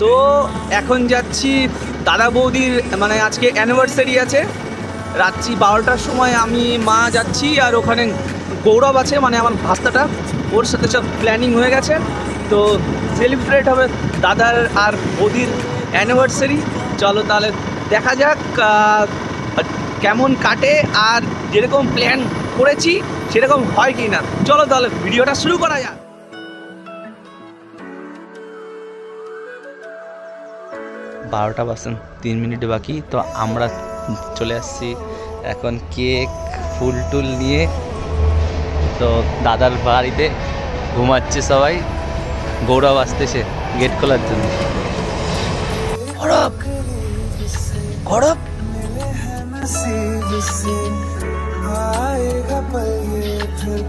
তো এখন যাচ্ছি দাদা বৌদির মানে আজকে অ্যানিভার্সারি আছে। রাত্রি বারোটার সময় আমি, মা যাচ্ছি আর ওখানে গৌরব আছে মানে আমার ভাস্তাটা। ওর সাথে সব প্ল্যানিং হয়ে গেছে। তো সেলিব্রেট হবে দাদার আর বৌদির অ্যানিভার্সারি চলো তাহলে দেখা যাক কেমন কাটে আর যেরকম প্ল্যান করেছি সেরকম হয় কি না চলো তাহলে ভিডিওটা শুরু করা যাক। বারোটা বাসন তিন মিনিট বাকি তো আমরা চলে আসছি এখন কেক ফুল টুল নিয়ে। তো দাদার বাড়িতে ঘুমাচ্ছে সবাই গৌরব আসতেছে গেট খোলার জন্য। গৌরব গৌরব नसीब से आएगा पल ये फिर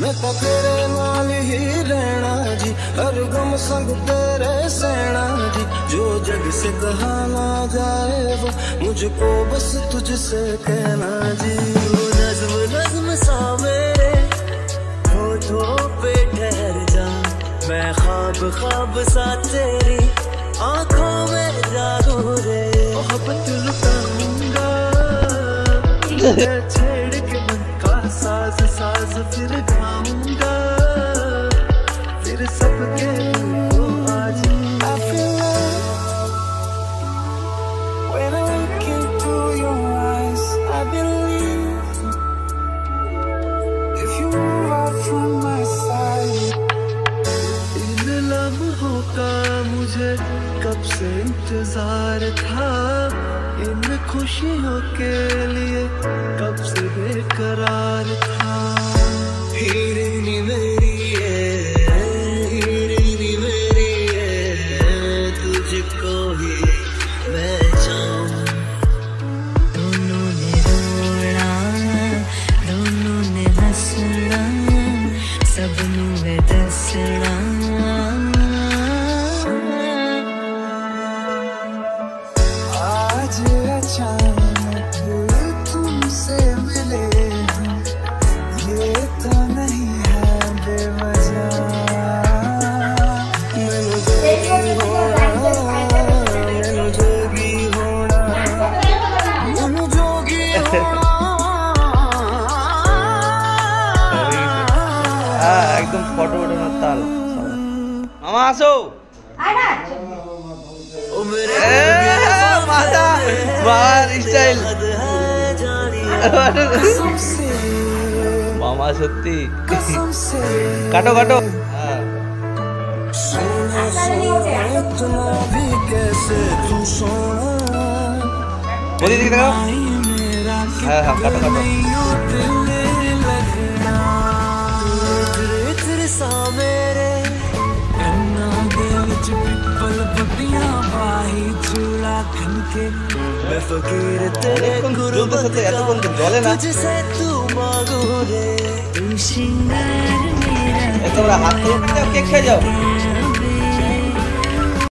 मैं तो तेरे नाल ही रहना जी, हर गम संग तेरे जी। जो जग से कहा ना जाए वो मुझको बस तुझसे कहना जी। वो नज्म नज्म सा मेरे पे ठहर जा। मैं ख्वाब ख्वाब सा तेरी आँखों छेड़ के मन का फिर गाऊँगा फिर मुझे कब से इंतज़ार था इन खुशियों के लिए कब से बेकरार था। हीरे मेरी है, हीरे मेरी तुझको ही मैं दोनों ने रोना दोनों ने हंसना सबनू है दसना একদম ফটো ওঠানোর তাল মামা আসো। मामा सत्य काटो काटो बोलिए हाँ काटो काटो তোমরা হাত ধরে কেক খেয়ে যাও।